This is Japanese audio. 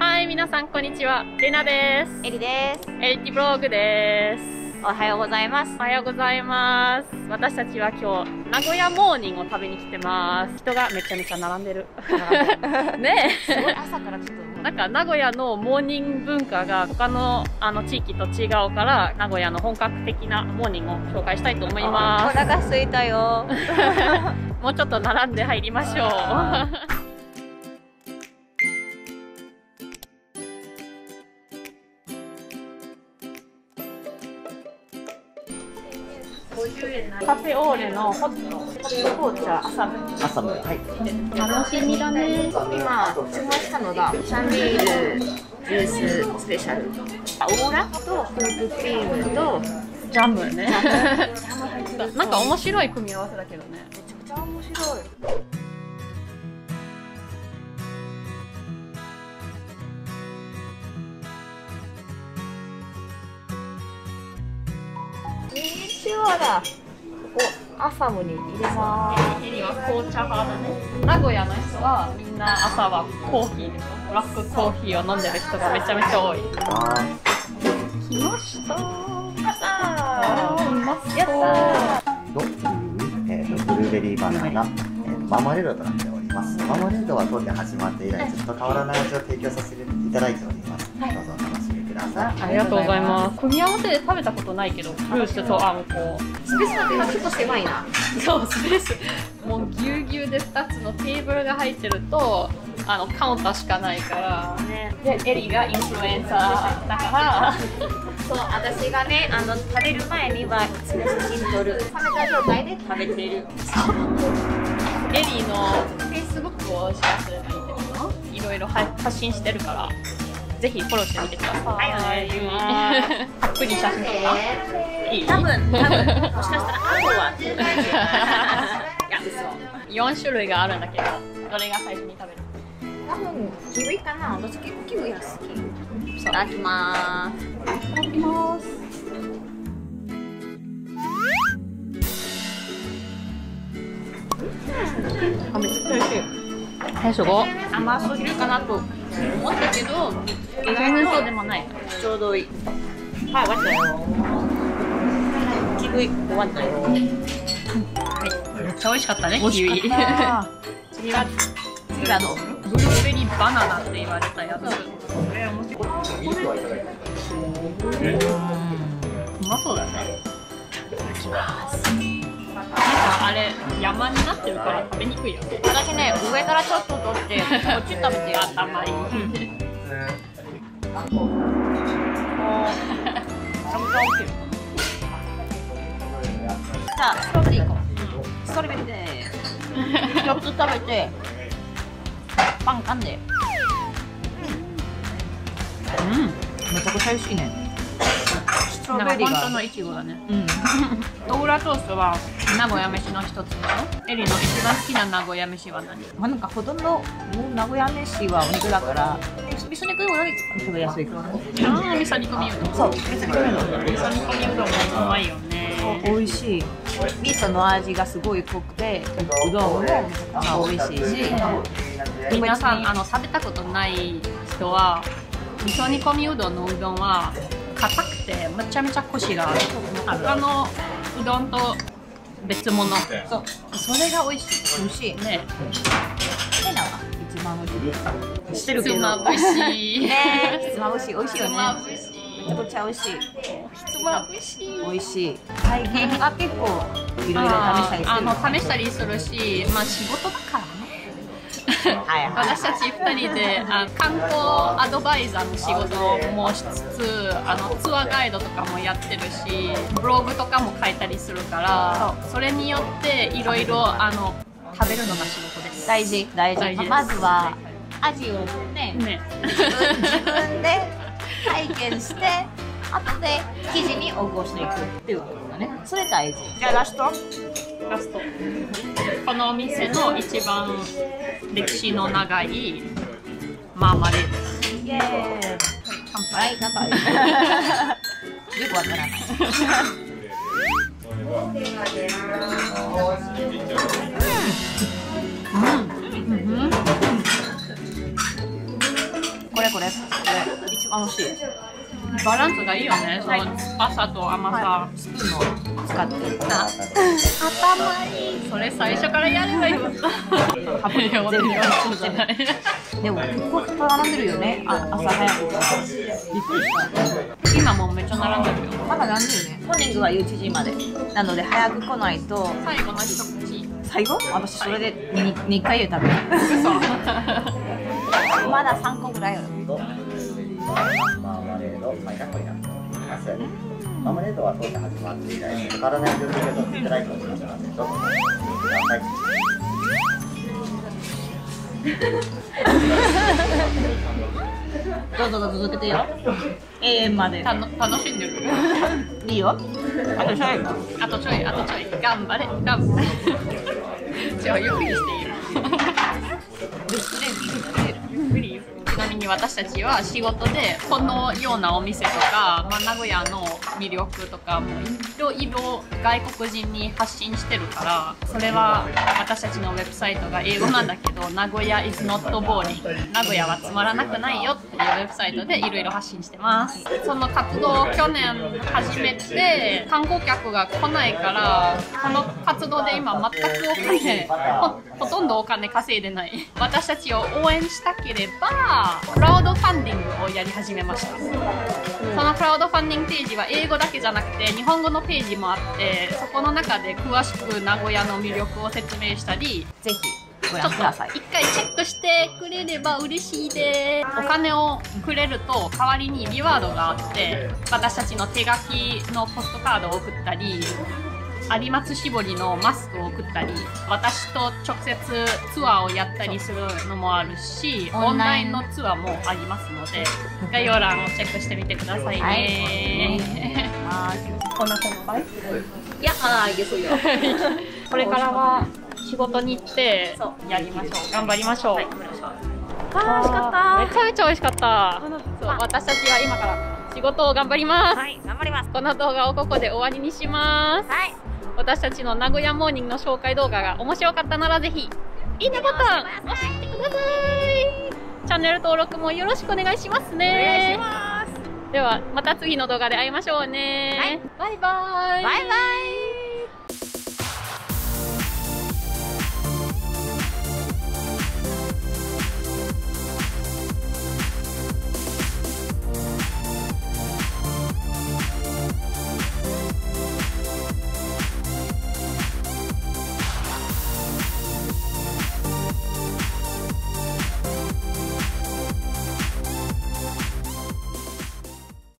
はい、皆さんこんにちは。レナです。エリです。エリティブログです。おはようございますお。はようございます。私たちは今日、名古屋モーニングを食べに来てます。人がめちゃめちゃ並んでる。ねすごい朝からちょっと。え。なんか名古屋のモーニング文化が他のあの地域と違うから、名古屋の本格的なモーニングを紹介したいと思いおます。腹空いたよ。もうちょっと並んで入りましょう。カフェオーレのホットホット紅茶朝の朝のはい。楽しみだね今注文したのがシャンビールジューススペシャル。オーラとフープクリームとジャムね なんか面白い組み合わせだけどねめちゃくちゃ面白い。ミニチュアだ。お、アサムに入れます。エリは紅茶派だね名古屋の人はみんな朝はコーヒーでしょブラックコーヒーを飲んでる人がめちゃめちゃ多い。あ来ました。やったー。という、えーとブルーベリーバナナ、えーマーマレードとなっております。マーマレードは当店始まって以来ずっと変わらない味を提供させていただいております。どうぞありがとうございます組み合わせで食べたことないけどフルーツとあんこスペースがちょっと狭いな。そうスペースもうぎゅうぎゅうで2つのテーブルが入ってるとあのカウンターしかないからね。でエリがインフルエンサーだからそう、私がね、あの食べる前にはいつも写真撮る。冷めた状態で食べてる。エリのフェイスブックをシェアすればいいけどいろいろは発信してるからぜひフォローしてみてください。はいたっぷり写真撮いい。多分、多分、もしかしたらあ いや、嘘。4種類があるんだけど。どれが最初に食べる？多分、キウイかな。私結構キウイが好き。いただきまーす。いただきますあめっちゃ美味しい。えすごい。甘すぎるかなと思ったけど、意全然そう外でもない。とちょうどいい。はい、終わったよ。キウイ終わったよ。めっちゃ美味しかったねキウイ。次は次はどうブルーベリーバナナって言われたやつ。これ面白い、うまそうだねなんかあれ山になってるから食べにくいよね私ね、上からちょっと取って、こっち食べてやった頭いいじゃあ、ストロベリー行こう。ストロベリーで4つ食べて、パン噛んで。うんめちゃくちゃ美味しいね。ストなんロベリーが。か本当のいちごだねうん。トーラトーストは名古屋飯の一つでしょエリの一番好きな名古屋飯は何？まあ、なんかほとんど名古屋飯はお肉だから、味噌肉は食べやすい。あー味噌煮込みうどんそう、味噌煮込みの。味噌煮込みうどんもうまいよね美味しい。味噌の味がすごい濃くて、うどんもまあ美味しいし。皆さんあの食べたことない人は味噌煮込みうどんのうどんは硬くてめちゃめちゃコシがある他のうどんと別物そう、それが美味しい。美味しい。ねヘナは一番美味しい。してるけど。ひつまぶしねえ、ひつまぶし美味しいよね。ひつまぶめしちゃくちゃ美味しい。ひつまぶし美味しい。体験が結構いろいろ試したりする。あの試したりするしまあ仕事だから。私たち2人であ観光アドバイザーの仕事もしつつあのツアーガイドとかもやってるしブログとかも書いたりするからそれによっていろいろあの食べるのが仕事です。大事。大事。まずは味をねね。自分で体験して 後で記事に起こしていくっていうことだね。それ大事。じゃあラスト。ラスト。このお店の一番歴史の長いマーマレードイエーイ乾杯。はい。乾杯よくわからない。うん。これれこれ。一番美味しい。バランスがいいよね。その酸さと甘さ、スプーンを使って。な頭いい。それ最初からやればよかったいや私はそうじゃないでも結構並んでるよね。あ朝早くびっくりした。今もうめっちゃ並んでるよ。まだ並んでるね。モーニングは11時まで。なので早く来ないと。最後の一口。最後？私それで 2, 2回で食べる嘘 まだ3個ぐらいある。マーマレードパイナップルになっておりますマーマレードは当初始まって以来変わらない状況で取っていただいておりますのでどうぞしみくださいどうぞどうぞ続けてよ。永遠まで。たの楽しんでる。いいよ。あとちょい。あとちょい。あとちょい。頑張れ。頑張れ。じゃあゆっくりしていいよ なみに私たちは仕事でこのようなお店とか、まあ、名古屋の魅力とかもいろいろ外国人に発信してるからそれは私たちのウェブサイトが英語なんだけど 名古屋 is not boring 名古屋はつまらなくないよっていうウェブサイトでいろいろ発信してます。その活動を去年始めて観光客が来ないからこの活動で今全くお金ほほとんどお金稼いでない。私たちを応援したければクラウドファンディングをやり始めました。そのクラウドファンディングページは英語だけじゃなくて日本語のページもあってそこの中で詳しく名古屋の魅力を説明したりぜひごちょっと覧ください。一回チェックしてくれれば嬉しいです。お金をくれると代わりにリワードがあって私たちの手書きのポストカードを送ったり有松絞りのマスクを送ったり私と直接ツアーをやったりするのもあるしオンラインのツアーもありますので概要欄をチェックしてみてくださいね、こんな先輩？いやあーいけそうよ。これからは仕事に行ってやりましょう。頑張りましょう、はいあー美味しかっめちゃめちゃ美味しかった。そう私たちは今から仕事を頑張ります、たはい頑張ります。この動画をここで終わりにします。はい私たちの名古屋モーニングの紹介動画が面白かったならぜひいいねボタン押してください。チャンネル登録もよろしくお願いしますね。お願いします。ではまた次の動画で会いましょうね、はい。バイバイ。バイバイ